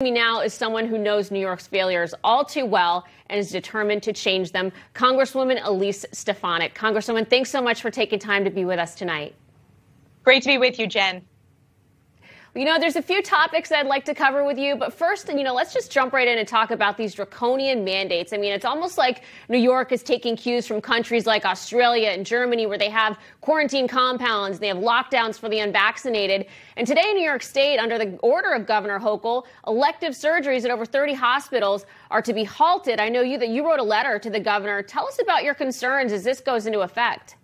me now is someone who knows New York's failures all too well and is determined to change them. Congresswoman Elise Stefanik. Congresswoman, thanks so much for taking time to be with us tonight. Great to be with you, Jenn. You know, there's a few topics I'd like to cover with you, but first, you know, let's just jump right in and talk about these draconian mandates. I mean, it's almost like New York is taking cues from countries like Australia and Germany where they have quarantine compounds, and they have lockdowns for the unvaccinated. And today in New York State, under the order of Governor Hochul, elective surgeries at over 30 hospitals are to be halted. I know you that you wrote a letter to the governor. Tell us about your concerns as this goes into effect.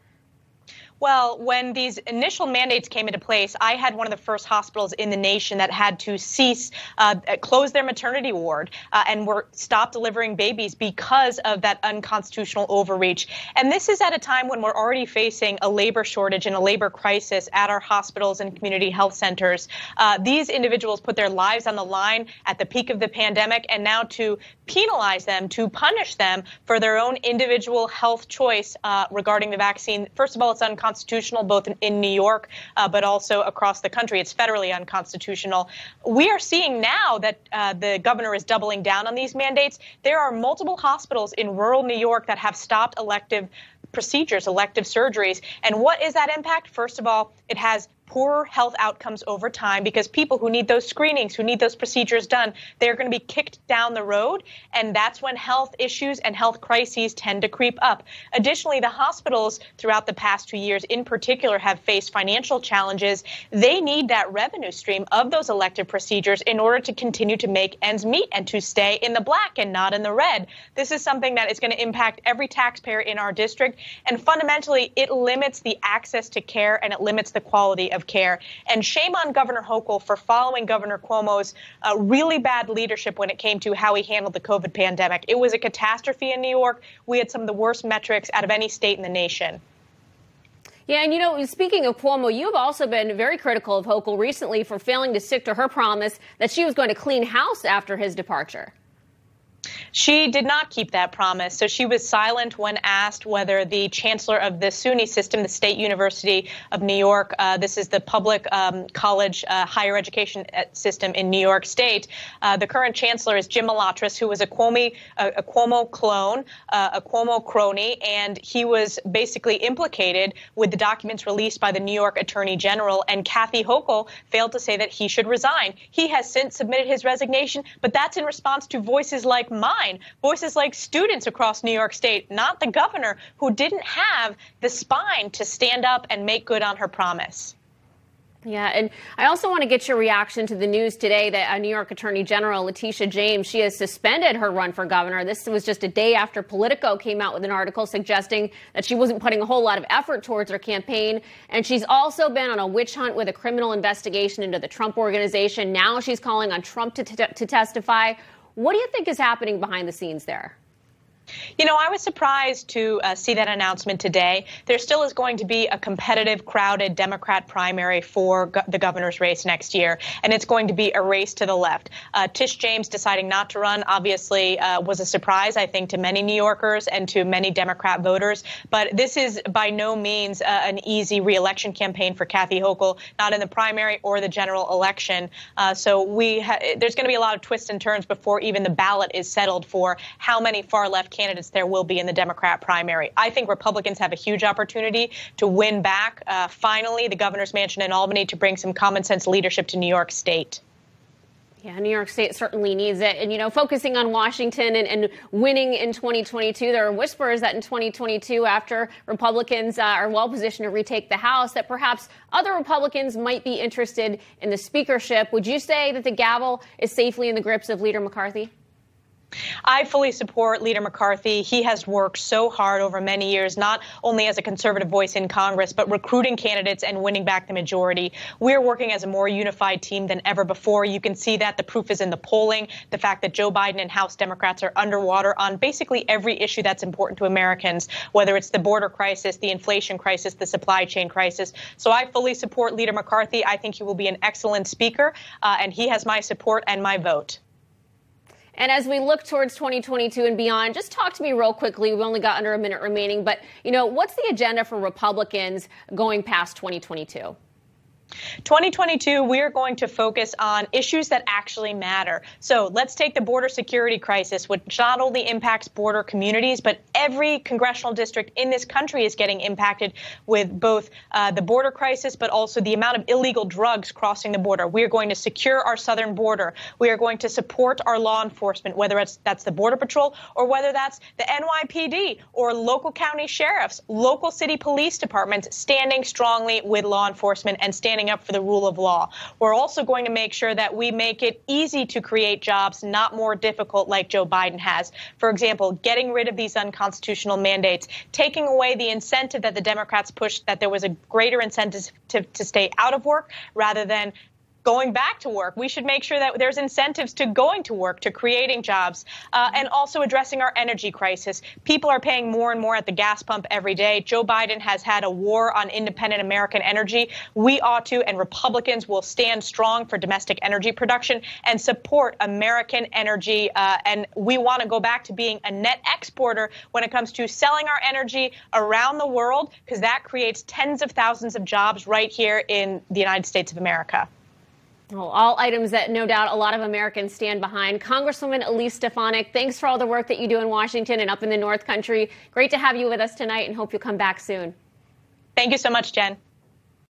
Well, when these initial mandates came into place, I had one of the first hospitals in the nation that had to cease, uh, close their maternity ward, uh, and were stopped delivering babies because of that unconstitutional overreach. And this is at a time when we're already facing a labor shortage and a labor crisis at our hospitals and community health centers. Uh, these individuals put their lives on the line at the peak of the pandemic, and now to penalize them, to punish them for their own individual health choice uh, regarding the vaccine. First of all, it's unconstitutional both in, in New York, uh, but also across the country. It's federally unconstitutional. We are seeing now that uh, the governor is doubling down on these mandates. There are multiple hospitals in rural New York that have stopped elective procedures, elective surgeries. And what is that impact? First of all, it has poorer health outcomes over time because people who need those screenings, who need those procedures done, they're going to be kicked down the road. And that's when health issues and health crises tend to creep up. Additionally, the hospitals throughout the past two years in particular have faced financial challenges. They need that revenue stream of those elective procedures in order to continue to make ends meet and to stay in the black and not in the red. This is something that is going to impact every taxpayer in our district. And fundamentally, it limits the access to care and it limits the quality of care. And shame on Governor Hochul for following Governor Cuomo's uh, really bad leadership when it came to how he handled the COVID pandemic. It was a catastrophe in New York. We had some of the worst metrics out of any state in the nation. Yeah, and you know, speaking of Cuomo, you've also been very critical of Hochul recently for failing to stick to her promise that she was going to clean house after his departure. She did not keep that promise. So she was silent when asked whether the chancellor of the SUNY system, the State University of New York, uh, this is the public um, college uh, higher education uh, system in New York State. Uh, the current chancellor is Jim Malatras, who was a Cuomo, a Cuomo clone, uh, a Cuomo crony, and he was basically implicated with the documents released by the New York Attorney General. And Kathy Hochul failed to say that he should resign. He has since submitted his resignation, but that's in response to voices like mine, voices like students across New York State, not the governor, who didn't have the spine to stand up and make good on her promise. Yeah, and I also want to get your reaction to the news today that a New York Attorney General Letitia James she has suspended her run for governor. This was just a day after Politico came out with an article suggesting that she wasn't putting a whole lot of effort towards her campaign, and she's also been on a witch hunt with a criminal investigation into the Trump organization. Now she's calling on Trump to, t- to testify. What do you think is happening behind the scenes there? You know, I was surprised to uh, see that announcement today. There still is going to be a competitive, crowded Democrat primary for go- the governor's race next year, and it's going to be a race to the left. Uh, Tish James deciding not to run obviously uh, was a surprise, I think, to many New Yorkers and to many Democrat voters. But this is by no means uh, an easy reelection campaign for Kathy Hochul, not in the primary or the general election. Uh, so we ha- there's going to be a lot of twists and turns before even the ballot is settled for how many far left candidates there will be in the Democrat primary. I think Republicans have a huge opportunity to win back, uh, finally, the governor's mansion in Albany to bring some common sense leadership to New York State. Yeah, New York State certainly needs it. And, you know, focusing on Washington and, and, winning in 2022, there are whispers that in 2022, after Republicans uh, are well positioned to retake the House, that perhaps other Republicans might be interested in the speakership. Would you say that the gavel is safely in the grips of Leader McCarthy? I fully support Leader McCarthy. He has worked so hard over many years, not only as a conservative voice in Congress, but recruiting candidates and winning back the majority. We're working as a more unified team than ever before. You can see that the proof is in the polling, the fact that Joe Biden and House Democrats are underwater on basically every issue that's important to Americans, whether it's the border crisis, the inflation crisis, the supply chain crisis. So I fully support Leader McCarthy. I think he will be an excellent speaker, uh, and he has my support and my vote. And as we look towards 2022 and beyond, just talk to me real quickly. We've only got under a minute remaining, but you know, what's the agenda for Republicans going past 2022? 2022, we are going to focus on issues that actually matter. So let's take the border security crisis, which not only impacts border communities, but every congressional district in this country is getting impacted with both uh, the border crisis, but also the amount of illegal drugs crossing the border. We are going to secure our southern border. We are going to support our law enforcement, whether it's that's the Border Patrol or whether that's the NYPD or local county sheriffs, local city police departments standing strongly with law enforcement and standing standing up for the rule of law. We're also going to make sure that we make it easy to create jobs, not more difficult like Joe Biden has. For example, getting rid of these unconstitutional mandates, taking away the incentive that the Democrats pushed that there was a greater incentive to, to stay out of work rather than going back to work. We should make sure that there's incentives to going to work, to creating jobs, uh, and also addressing our energy crisis. People are paying more and more at the gas pump every day. Joe Biden has had a war on independent American energy. We ought to, and Republicans will stand strong for domestic energy production and support American energy. Uh, and we want to go back to being a net exporter when it comes to selling our energy around the world, because that creates tens of thousands of jobs right here in the United States of America. Well, all items that no doubt a lot of Americans stand behind. Congresswoman Elise Stefanik, thanks for all the work that you do in Washington and up in the North Country. Great to have you with us tonight and hope you'll come back soon. Thank you so much, Jenn.